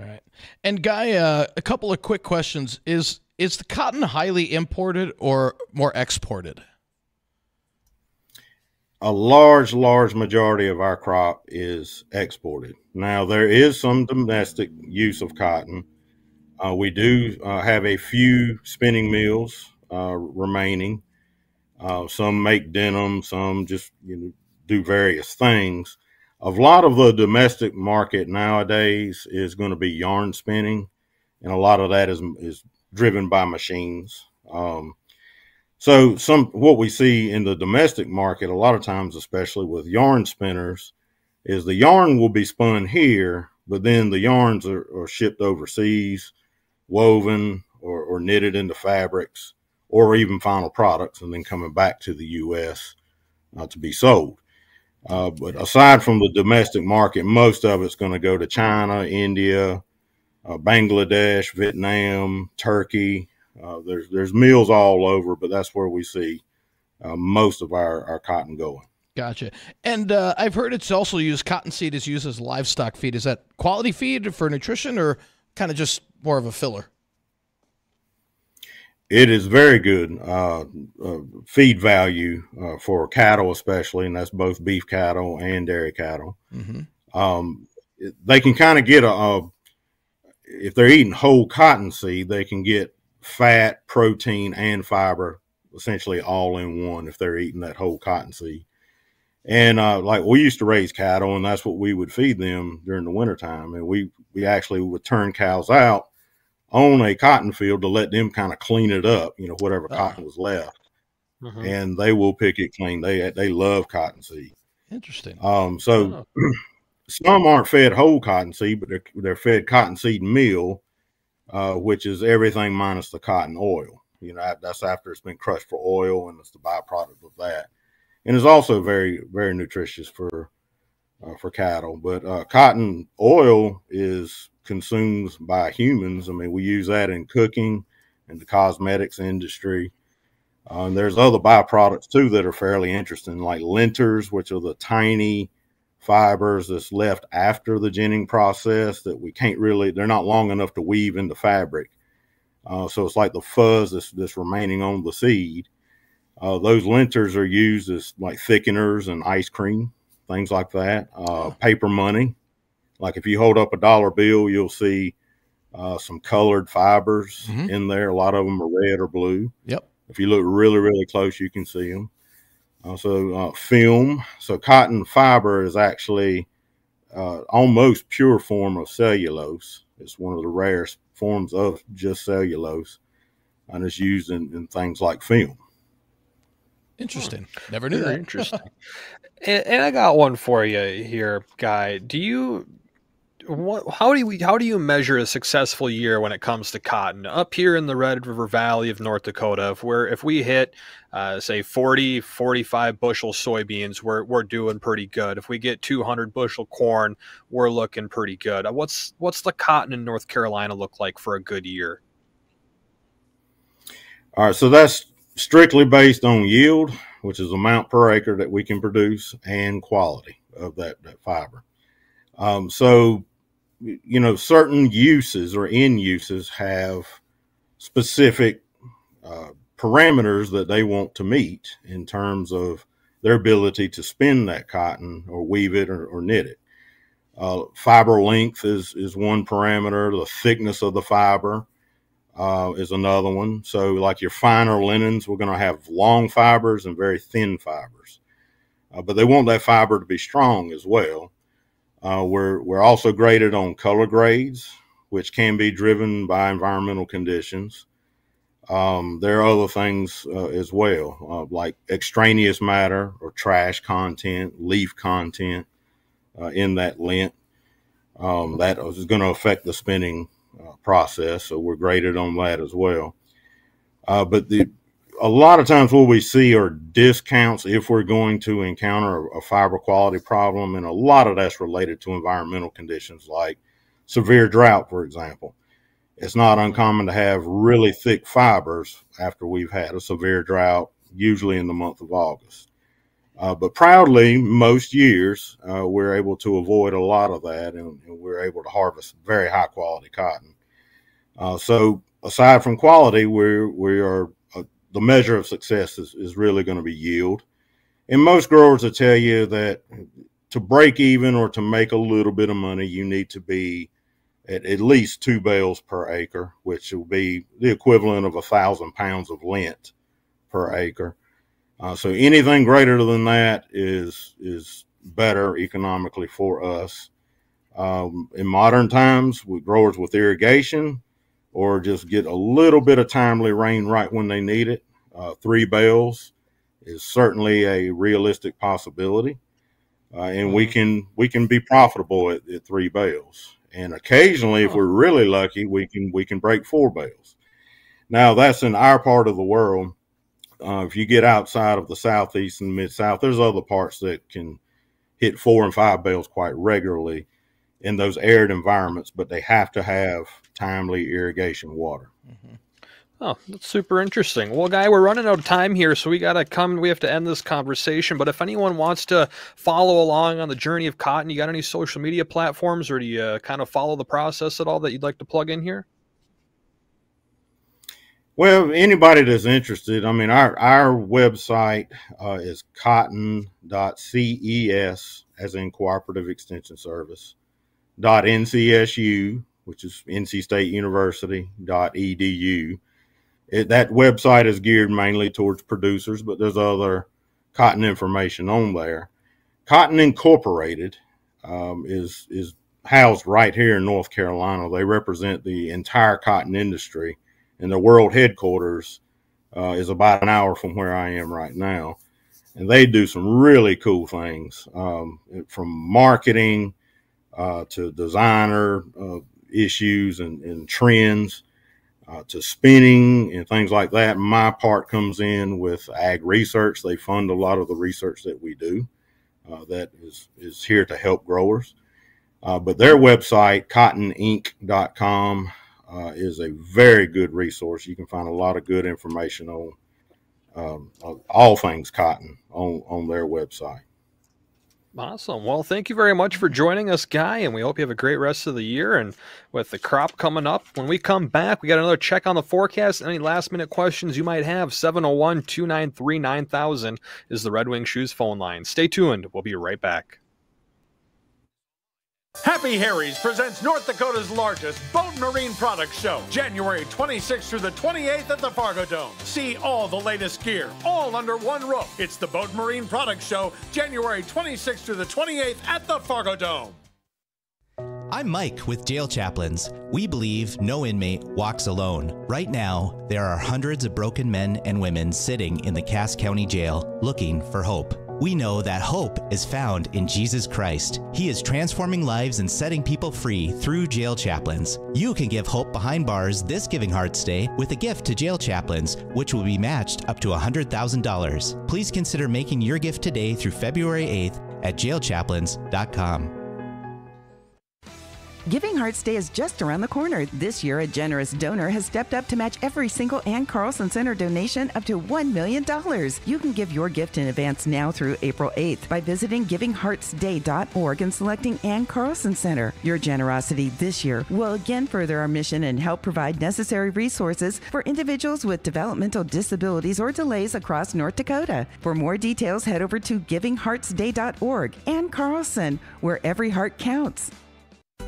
Right. And Guy, uh, a couple of quick questions: is is the cotton highly imported or more exported? A large, large majority of our crop is exported. Now there is some domestic use of cotton. Uh, we do uh, have a few spinning mills uh, remaining. Uh, some make denim, some just you know do various things. A lot of the domestic market nowadays is going to be yarn spinning, and a lot of that is is driven by machines. Um, so some what we see in the domestic market a lot of times, especially with yarn spinners, is the yarn will be spun here, but then the yarns are, are shipped overseas, woven or, or, knitted into fabrics, or even final products, and then coming back to the U.S. Uh, to be sold. Uh, but aside from the domestic market, most of it's going to go to China, India, uh, Bangladesh, Vietnam, Turkey, uh, there's there's mills all over, but that's where we see uh, most of our, our cotton going. Gotcha. And uh, I've heard it's also used. Cottonseed is used as livestock feed. Is that quality feed for nutrition, or kind of just more of a filler? It is very good uh, uh, feed value uh, for cattle, especially, and that's both beef cattle and dairy cattle. Mm-hmm. Um, they can kind of get a, a, if they're eating whole cottonseed, they can get fat, protein, and fiber essentially all in one if they're eating that whole cottonseed. And uh, like we used to raise cattle, and that's what we would feed them during the wintertime. And we we actually would turn cows out on a cotton field to let them kind of clean it up, you know, whatever oh. cotton was left. Mm-hmm. And they will pick it clean. They they love cottonseed. Interesting. Um, so oh. some aren't fed whole cottonseed, but they're they're fed cottonseed meal, uh, which is everything minus the cotton oil. You know, that's after it's been crushed for oil, and it's the byproduct of that. And it's also very, very nutritious for uh, for cattle. But uh, cotton oil is consumed by humans. I mean, we use that in cooking and the cosmetics industry. Uh, and there's other byproducts too that are fairly interesting, like linters, which are the tiny fibers that's left after the ginning process that we can't really they're not long enough to weave into fabric. Uh, so it's like the fuzz that's, that's remaining on the seed. Uh, those linters are used as like thickeners and ice cream things like that. Uh, paper money like if you hold up a dollar bill you'll see uh, some colored fibers mm-hmm. in there a lot of them are red or blue yep if you look really really close you can see them also uh, film. So cotton fiber is actually uh, almost pure form of cellulose. It's one of the rarest forms of just cellulose, and it's used in, in things like film. Interesting. Never knew Very that. Interesting. and, and I got one for you here, guy. Do you what, how do you how do you measure a successful year when it comes to cotton? Up here in the red river valley of north dakota if we're if we hit uh, say 40 45 bushel soybeans we're, we're doing pretty good. If we get 200 bushel corn we're looking pretty good. Uh, what's what's the cotton in north carolina look like for a good year? All right so that's strictly based on yield which is amount per acre that we can produce and quality of that, that fiber. Um, so you know, certain uses or end uses have specific uh, parameters that they want to meet in terms of their ability to spin that cotton or weave it or, or knit it. Uh, fiber length is is one parameter. The thickness of the fiber uh, is another one. So, like your finer linens, we're going to have long fibers and very thin fibers, uh, but they want that fiber to be strong as well. Uh, we're we're also graded on color grades, which can be driven by environmental conditions. Um, there are other things uh, as well, uh, like extraneous matter or trash content, leaf content uh, in that lint. Um, that is going to affect the spinning uh, process, so we're graded on that as well. Uh, but the a lot of times what we see are discounts if we're going to encounter a, fiber quality problem, and a lot of that's related to environmental conditions like severe drought, for example. It's not uncommon to have really thick fibers after we've had a severe drought, usually in the month of August. Uh, but proudly, most years, uh, we're able to avoid a lot of that, and, and we're able to harvest very high quality cotton. Uh, so, aside from quality, we we are the measure of success is, is really going to be yield. And most growers will tell you that to break even or to make a little bit of money, you need to be at at least two bales per acre, which will be the equivalent of a thousand pounds of lint per acre. Uh, so anything greater than that is is better economically for us. Um, in modern times, with growers with irrigation, or just get a little bit of timely rain right when they need it, uh, three bales is certainly a realistic possibility, uh, and we can we can be profitable at, at three bales. And occasionally, if we're really lucky, we can we can break four bales. Now that's in our part of the world. Uh, if you get outside of the southeast and mid south, there's other parts that can hit four and five bales quite regularly in those arid environments, but they have to have timely irrigation water. Mm-hmm. Oh, that's super interesting. Well, guy, we're running out of time here, so we got to come. We have to end this conversation. But if anyone wants to follow along on the journey of cotton, you got any social media platforms, or do you uh, kind of follow the process at all that you'd like to plug in here? Well, anybody that's interested, I mean, our our website uh, is cotton.ces, as in Cooperative Extension Service, dot ncsu, which is NC State University dot edu. It, that website is geared mainly towards producers, but there's other cotton information on there. Cotton Incorporated um, is is housed right here in North Carolina. They represent the entire cotton industry and the world headquarters uh, is about an hour from where I am right now. And they do some really cool things um, from marketing uh, to designer uh, issues and, and trends uh, to spinning and things like that. My part comes in with ag research. They fund a lot of the research that we do uh, that is, is here to help growers. Uh, but their website, cottoninc.com, uh, is a very good resource. You can find a lot of good information on um, all things cotton on, on their website. Awesome. Well, thank you very much for joining us, Guy, and we hope you have a great rest of the year. And with the crop coming up, when we come back, we got another check on the forecast. Any last minute questions you might have, 701 293 9000 is the Red Wing Shoes phone line. Stay tuned. We'll be right back. Happy Harry's presents North Dakota's largest boat marine products show, January 26th through the 28th at the Fargo Dome. See all the latest gear, all under one roof. It's the Boat Marine Products Show, January 26th through the 28th at the Fargo Dome. I'm Mike with Jail Chaplains. We believe no inmate walks alone. Right now, there are hundreds of broken men and women sitting in the Cass County Jail looking for hope. We know that hope is found in Jesus Christ. He is transforming lives and setting people free through jail chaplains. You can give hope behind bars this Giving Hearts Day with a gift to jail chaplains, which will be matched up to $100,000. Please consider making your gift today through February 8th at jailchaplains.com. Giving Hearts Day is just around the corner. This year, a generous donor has stepped up to match every single Ann Carlson Center donation up to $1 million. You can give your gift in advance now through April 8th by visiting givingheartsday.org and selecting Ann Carlson Center. Your generosity this year will again further our mission and help provide necessary resources for individuals with developmental disabilities or delays across North Dakota. For more details, head over to givingheartsday.org. Ann Carlson, where every heart counts.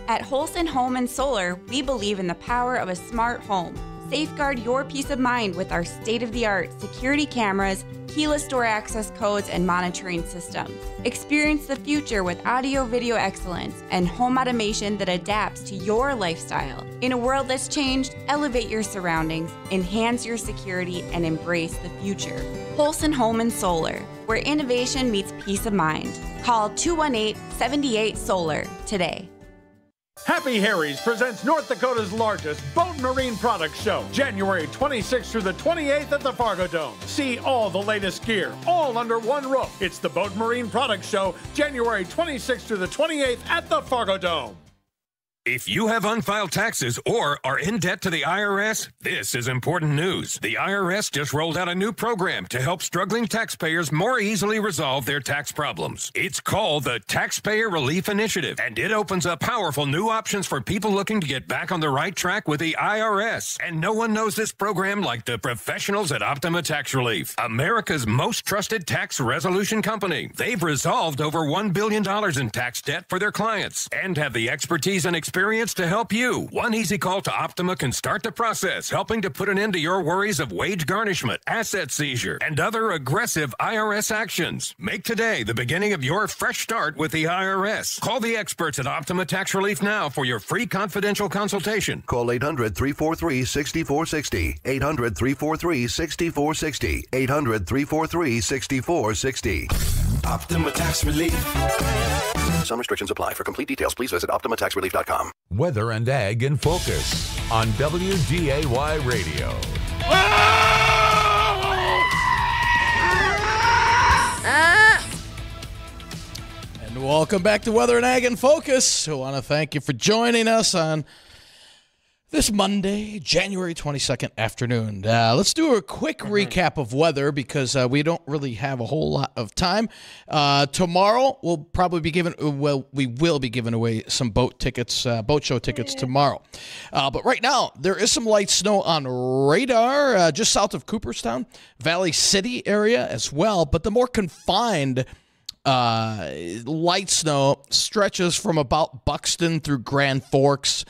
At Holson Home and Solar, we believe in the power of a smart home. Safeguard your peace of mind with our state of the art security cameras, keyless door access codes, and monitoring systems. Experience the future with audio video excellence and home automation that adapts to your lifestyle. In a world that's changed, elevate your surroundings, enhance your security, and embrace the future. Holson Home and Solar, where innovation meets peace of mind. Call 218 78 Solar today. Happy Harry's presents North Dakota's largest boat marine products show, January 26th through the 28th at the Fargo Dome. See all the latest gear, all under one roof. It's the Boat Marine Products Show, January 26th through the 28th at the Fargo Dome. If you have unfiled taxes or are in debt to the IRS, this is important news. The IRS just rolled out a new program to help struggling taxpayers more easily resolve their tax problems. It's called the Taxpayer Relief Initiative, and it opens up powerful new options for people looking to get back on the right track with the IRS. And no one knows this program like the professionals at Optima Tax Relief, America's most trusted tax resolution company. They've resolved over $1 billion in tax debt for their clients and have the expertise and experience experience to help you. One easy call to Optima can start the process, helping to put an end to your worries of wage garnishment, asset seizure, and other aggressive IRS actions. Make today the beginning of your fresh start with the IRS. Call the experts at Optima Tax Relief now for your free confidential consultation. Call 800 343 6460. 800 343 6460. 800 343 6460. Optima Tax Relief. Some restrictions apply. For complete details, please visit OptimaTaxRelief.com. Weather and Ag in Focus on WDAY Radio. And welcome back to Weather and Ag in Focus. I want to thank you for joining us on this Monday, January 22nd afternoon. Uh, let's do a quick recap of weather because uh, we don't really have a whole lot of time. Uh, tomorrow, we'll probably be giving, well, we will be giving away some boat tickets, uh, boat show tickets tomorrow. Uh, but right now, there is some light snow on radar uh, just south of Cooperstown, Valley City area as well. But the more confined uh, light snow stretches from about Buxton through Grand Forks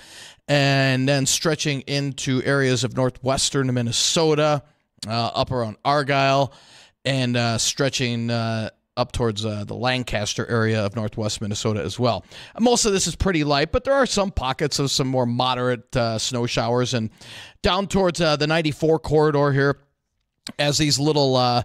and then stretching into areas of northwestern Minnesota, uh, up around Argyle, and uh, stretching uh, up towards uh, the Lancaster area of northwest Minnesota as well. Most of this is pretty light, but there are some pockets of some more moderate uh, snow showers and down towards uh, the 94 corridor here as these little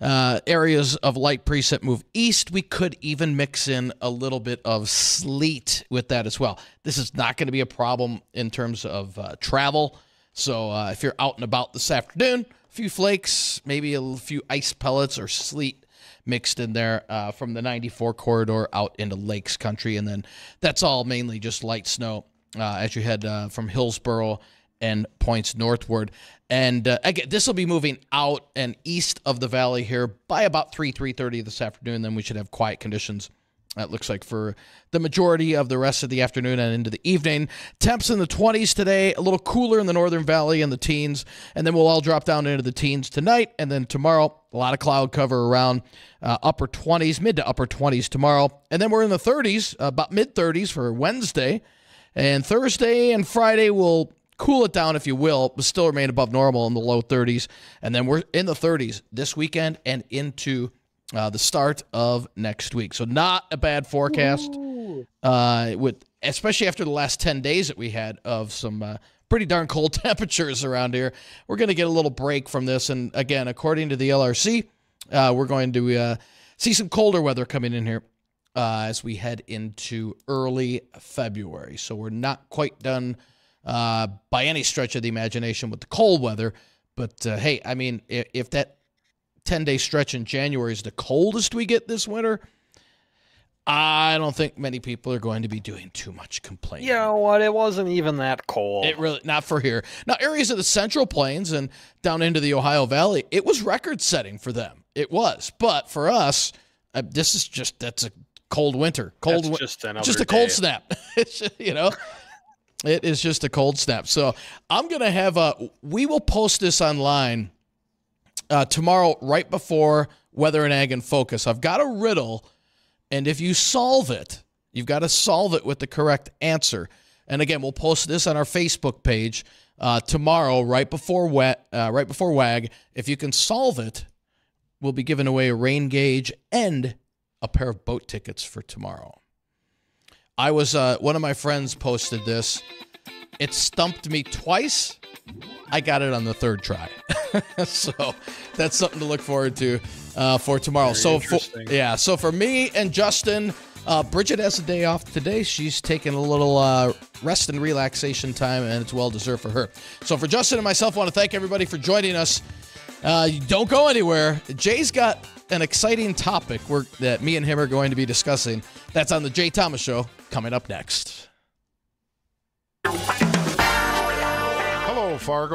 uh, areas of light precip move east, we could even mix in a little bit of sleet with that as well. This is not going to be a problem in terms of uh, travel. So uh, if you're out and about this afternoon, a few flakes, maybe a few ice pellets or sleet mixed in there uh, from the 94 corridor out into Lakes Country. And then that's all mainly just light snow uh, as you head uh, from Hillsboro and points northward. And uh, again, this will be moving out and east of the valley here by about 3, 3.30 this afternoon. Then we should have quiet conditions. That looks like for the majority of the rest of the afternoon and into the evening. Temps in the 20s today, a little cooler in the northern valley in the teens, and then we'll all drop down into the teens tonight. And then tomorrow, a lot of cloud cover around uh, upper 20s, mid to upper 20s tomorrow. And then we're in the 30s, about mid 30s for Wednesday. And Thursday and Friday will cool it down, if you will, but still remain above normal in the low 30s. And then we're in the 30s this weekend and into uh, the start of next week. So not a bad forecast, uh, with especially after the last 10 days that we had of some uh, pretty darn cold temperatures around here. We're going to get a little break from this. And again, according to the LRC, uh, we're going to uh, see some colder weather coming in here. Uh, as we head into early February. So we're not quite done uh, by any stretch of the imagination with the cold weather. But uh, hey, I mean, if, if that 10 day stretch in January is the coldest we get this winter, I don't think many people are going to be doing too much complaining. You know what? It wasn't even that cold. It really not for here. Now, areas of the Central Plains and down into the Ohio Valley, it was record setting for them. It was, but for us, uh, this is just that's a cold winter. Cold, That's just just a cold day. snap. You know, it is just a cold snap. So I'm gonna have a. We will post this online uh, tomorrow, right before Weather and Ag and Focus. I've got a riddle, and if you solve it, you've got to solve it with the correct answer. And again, we'll post this on our Facebook page uh, tomorrow, right before wet, uh, right before WAG. If you can solve it, we'll be giving away a rain gauge and a pair of boat tickets for tomorrow. I was uh, one of my friends posted this. It stumped me twice. I got it on the third try, so that's something to look forward to uh, for tomorrow. so for, yeah, so for me and Justin, uh, Bridgette has a day off today. She's taking a little uh, rest and relaxation time, and it's well deserved for her. So for Justin and myself, I want to thank everybody for joining us. Uh, don't go anywhere. Jay's got an exciting topic that me and him are going to be discussing. That's on the Jay Thomas Show coming up next. Hello, Fargo.